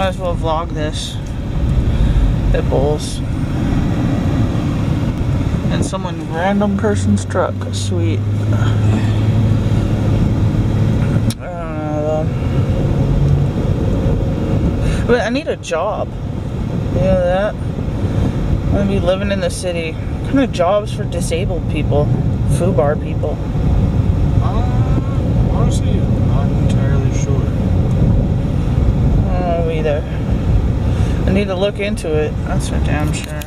Might as well vlog this. Pit bulls. And someone random person's truck. Sweet. I don't know. But I need a job. You know that? I'm gonna be living in the city. What kind of jobs for disabled people? Fubar people. need to look into it. That's for damn sure.